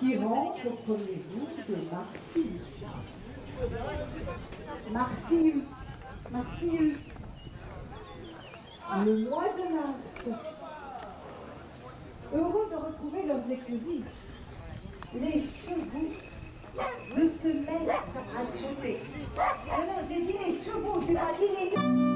qui rentre au premier jour de Marcillus. Marcillus, Marcillus, le mois de mars. Heureux de retrouver leurs éclusives. Les chevaux de se mettre à sauter. Ah non, j'ai dit les chevaux, j'ai pas dit les...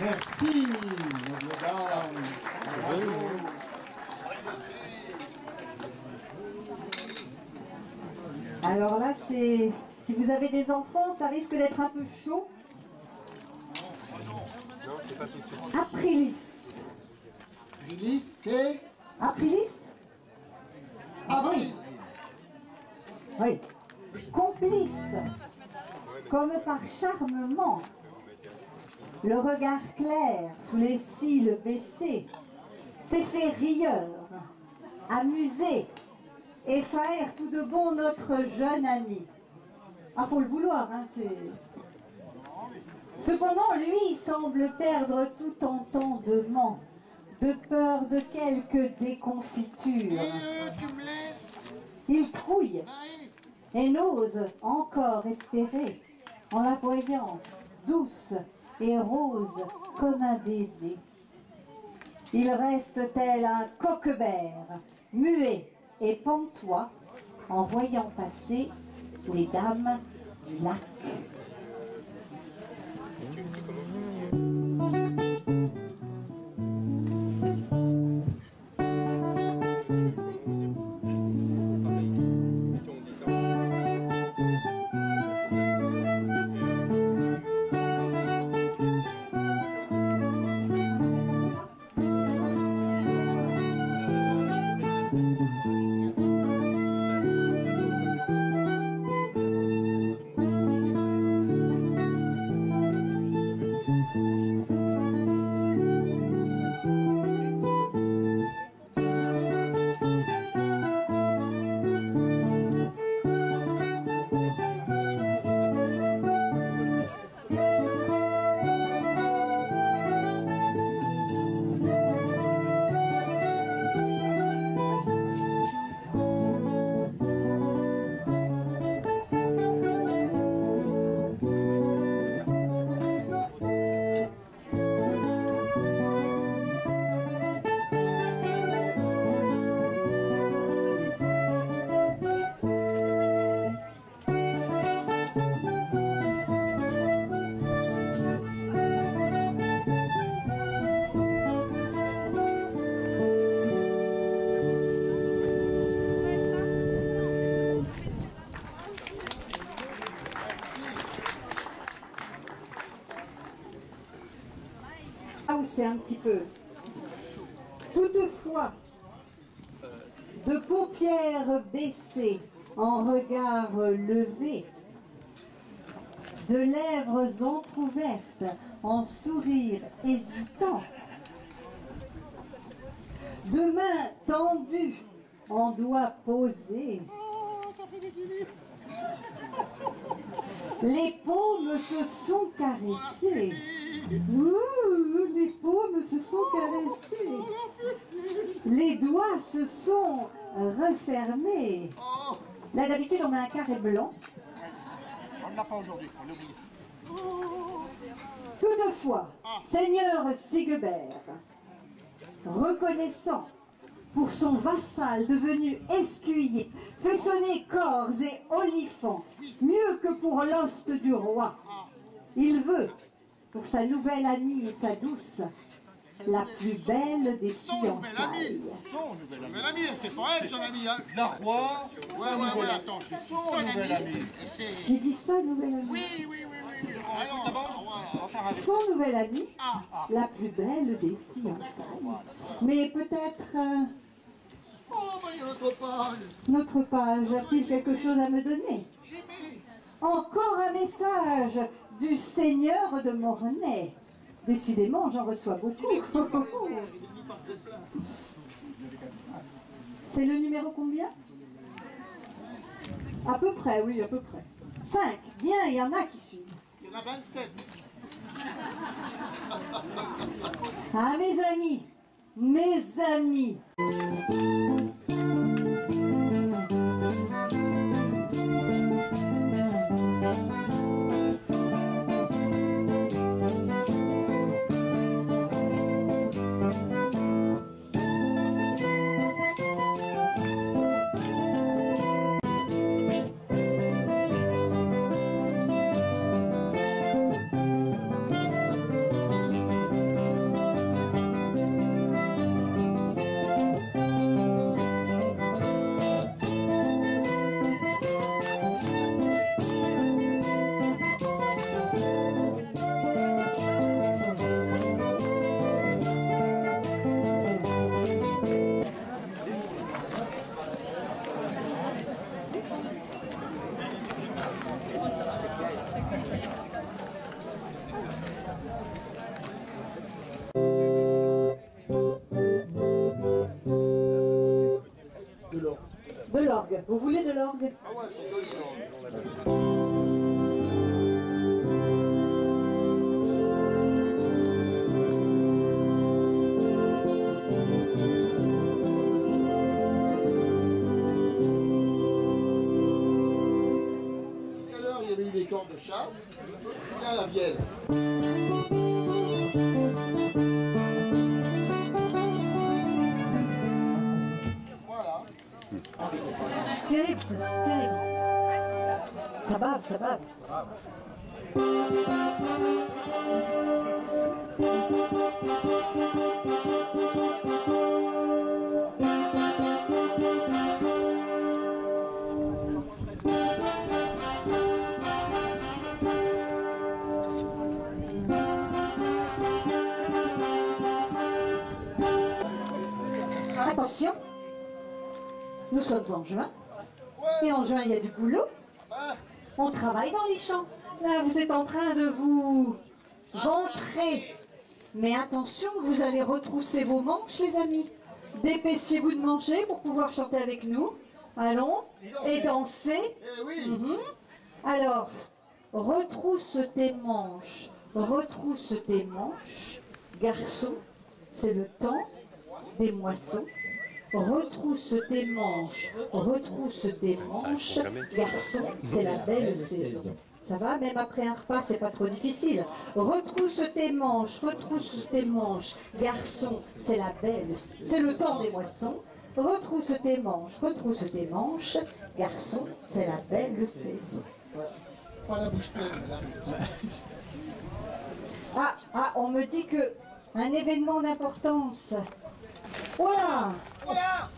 Merci. Alors là, c'est si vous avez des enfants, ça risque d'être un peu chaud. Aprilis. Aprilis, c'est Aprilis avril. Oui. Complice. Comme par charmement. Le regard clair sous les cils baissés s'est fait rieur, amusé et faire tout de bon notre jeune ami. Ah, faut le vouloir, hein, c'est... Cependant, lui semble perdre tout entendement, de peur de quelque déconfiture. Il trouille et n'ose encore espérer en la voyant douce et rose comme un baiser. Il reste tel un coquebert, muet et pantois, en voyant passer les dames du lac. Un petit peu. Toutefois, de paupières baissées, en regard levé, de lèvres entr'ouvertes, en sourire hésitant, de mains tendues, en doigts posés, les paumes se sont caressées. Les paumes se sont caressées. Les doigts se sont refermés. Là, d'habitude, on met un carré blanc. on ne l'a pas aujourd'hui, on l'oublie. Toutefois, Seigneur Sigebert, reconnaissant pour son vassal devenu escuyer, fait sonner corps et olifants, mieux que pour l'ost du roi. Il veut, pour sa nouvelle amie et sa douce, la plus belle des Son nouvel fiançailles. ami Son nouvel ami, c'est pas elle son ami, hein La roi, Ouais, ouais, ouais, attends, je suis son, nouvel ami. ami. Et c'est... J'ai dit ça, nouvelle amie. Oui, oui, oui, oui, enfin avec Son nouvelle amie, Ah, la plus belle des fiançailles. Mais peut-être euh, oh, il y a notre page. notre page a-t-il quelque chose à me donner? Encore un message du seigneur de Mornay. Décidément, j'en reçois beaucoup. C'est le numéro combien? À peu près, oui, à peu près. 5. Bien, il y en a qui suivent. Il y en a 27. Ah, mes amis, mes amis. Chasse. La vielle. Voilà. C'est terrible, ça, c'est terrible. Ça bave, ça bave. Attention, nous sommes en juin. Et en juin, il y a du boulot. On travaille dans les champs. Là, vous êtes en train de vous ventrer. Mais attention, vous allez retrousser vos manches, les amis. Dépêchez-vous de manger pour pouvoir chanter avec nous. Allons. Et danser. eh. Mhm. Alors, retrousse tes manches. Retrousse tes manches. Garçon, c'est le temps des moissons. Retrousse tes manches, retrousse tes manches, garçon, c'est la belle saison. Ça va, même après un repas, c'est pas trop difficile. Retrousse tes manches, retrousse tes manches, garçon, c'est la belle, c'est le temps des moissons. Retrousse tes manches, retrousse tes manches, garçon, c'est la belle saison. Pas la bouche pleine, madame. Ah, ah, on me dit que un événement d'importance. Voilà Voilà.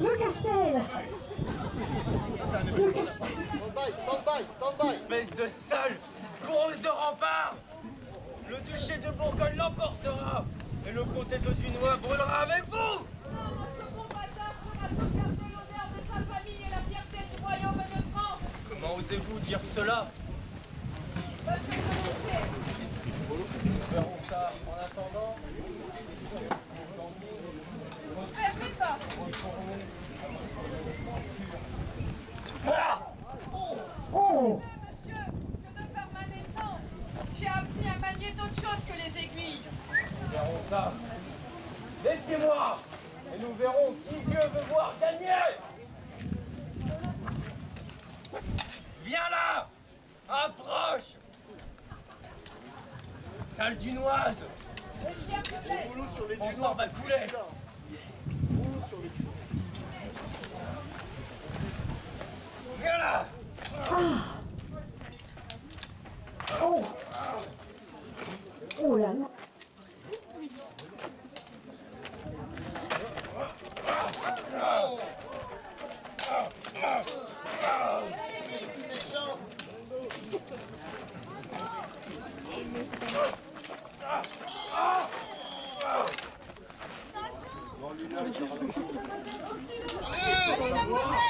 Le Castel Le Castel stand by. espèce de sale grosse de rempart Le duché de Bourgogne l'emportera et le comté de Dunois brûlera avec vous Notre bon bâtard fera sauvegarder l'honneur de sa famille et la fierté du royaume de France. Comment osez-vous dire cela Parce que je le sais. Nous verrons ça en attendant. Pas. Oh Monsieur, que de par ma naissance, j'ai appris à manier d'autres choses que les aiguilles. Nous verrons ça. Laissez-moi et nous verrons qui Dieu veut voir gagner Viens là Approche Sale dunoise On dunois. s'en va couler Boulot sur les dunois. Là Oh. Oh là là. Allez,